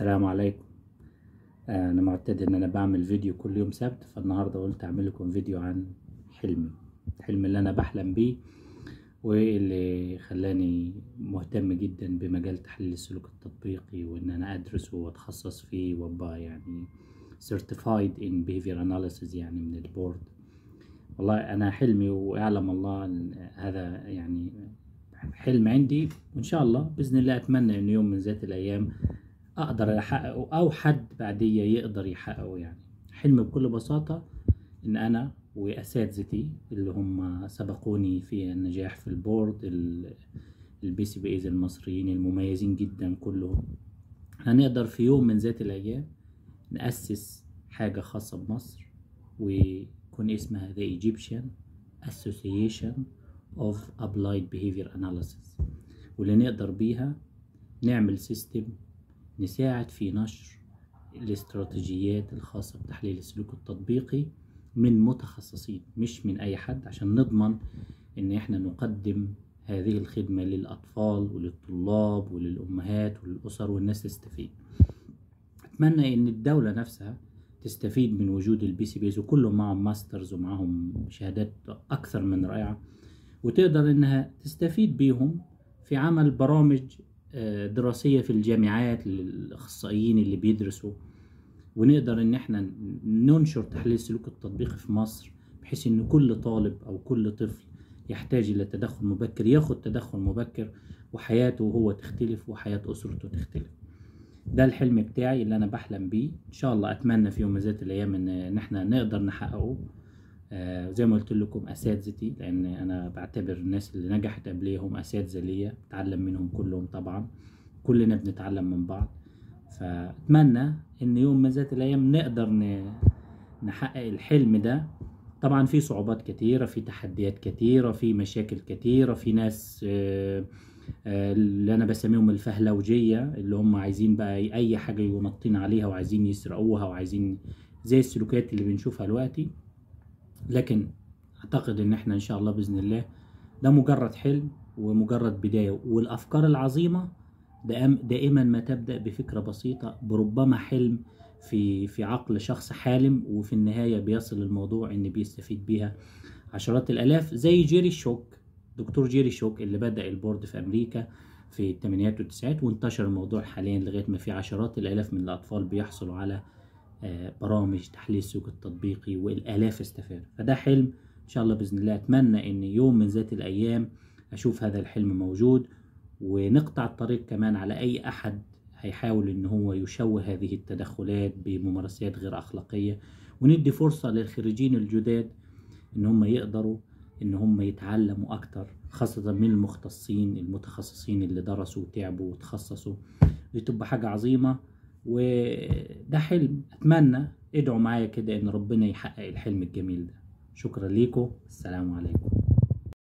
السلام عليكم. آه، أنا معتاد إن أنا بعمل فيديو كل يوم سبت فالنهاردة قلت اعمل لكم فيديو عن حلمي الحلم اللي أنا بحلم بيه واللي خلاني مهتم جدا بمجال تحليل السلوك التطبيقي وإن أنا أدرسه وأتخصص فيه وأبقى يعني certified in behavior analysis يعني من البورد. والله أنا حلمي ويعلم الله إن هذا يعني حلم عندي وإن شاء الله بإذن الله أتمنى إن يوم من ذات الأيام أقدر أحققه أو حد بعديا يقدر يحققه يعني. حلم بكل بساطة إن أنا وأساتذتي اللي هم سبقوني في النجاح في ال board ال BCBAs المصريين المميزين جدا كلهم. هنقدر في يوم من ذات الأيام نأسس حاجة خاصة بمصر ويكون اسمها The Egyptian Association of Applied Behavior Analysis. واللي نقدر بيها نعمل سيستم نساعد في نشر الاستراتيجيات الخاصة بتحليل السلوك التطبيقي من متخصصين مش من أي حد عشان نضمن إن إحنا نقدم هذه الخدمة للأطفال وللطلاب وللأمهات وللأسر والناس تستفيد. أتمنى إن الدولة نفسها تستفيد من وجود ال BCBAs وكلهم معهم masters ومعهم شهادات أكثر من رائعة وتقدر إنها تستفيد بيهم في عمل برامج دراسية في الجامعات للأخصائيين اللي بيدرسوا ونقدر إن إحنا ننشر تحليل السلوك التطبيقي في مصر بحيث إن كل طالب أو كل طفل يحتاج إلى تدخل مبكر ياخد تدخل مبكر وحياته هو تختلف وحياة أسرته تختلف. ده الحلم بتاعي اللي أنا بحلم بيه. إن شاء الله أتمنى في يوم من ذات الأيام إن إحنا نقدر نحققه. آه زي ما قلت لكم أساتذتي لأن أنا بعتبر الناس اللي نجحت قبليهم أساتذة ليا بتعلم منهم كلهم طبعا. كلنا بنتعلم من بعض. فأتمنى إن يوم من ذات الأيام نقدر نحقق الحلم ده. طبعا في صعوبات كتيرة في تحديات كتيرة في مشاكل كتيرة في ناس آه آه اللي أنا بسميهم الفهلوجية اللي هم عايزين بقى اي حاجة ينطين عليها وعايزين يسرقوها وعايزين زي السلوكيات اللي بنشوفها دلوقتي. لكن أعتقد إن إحنا إن شاء الله بإذن الله ده مجرد حلم ومجرد بداية. والأفكار العظيمة دائما ما تبدأ بفكرة بسيطة بربما حلم في في عقل شخص حالم وفي النهاية بيصل الموضوع إن بيستفيد بيها. عشرات الآلاف زي جيري شوك دكتور جيري شوك اللي بدأ ال board في أمريكا في الثمانينات والتسعينات وانتشر الموضوع حاليا لغاية ما في عشرات الآلاف من الأطفال بيحصلوا على برامج تحليل السلوك التطبيقي والآلاف استفادوا فده حلم. إن شاء الله بإذن الله أتمنى إن يوم من ذات الأيام أشوف هذا الحلم موجود ونقطع الطريق كمان على أي أحد هيحاول إن هو يشوه هذه التدخلات بممارسات غير أخلاقية. وندي فرصة للخريجين الجداد إن هم يقدروا إن هم يتعلموا أكتر خاصة من المختصين المتخصصين اللي درسوا وتعبوا وتخصصوا. دي تبقى حاجة عظيمة. وده حلم. أتمنى ادعوا معايا كده إن ربنا يحقق الحلم الجميل ده. شكرا ليكم. السلام عليكم.